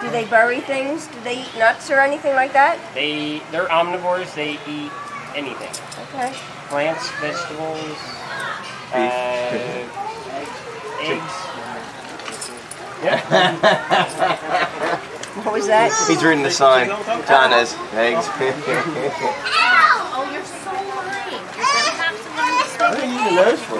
Do they bury things? Do they eat nuts or anything like that? They they're omnivores. They eat anything. Okay. Plants, vegetables, uh, eggs. Yeah. What was that? He's reading the sign. John has eggs. Oh, you're so lame. You're gonna have to learn to stay What are you using those for?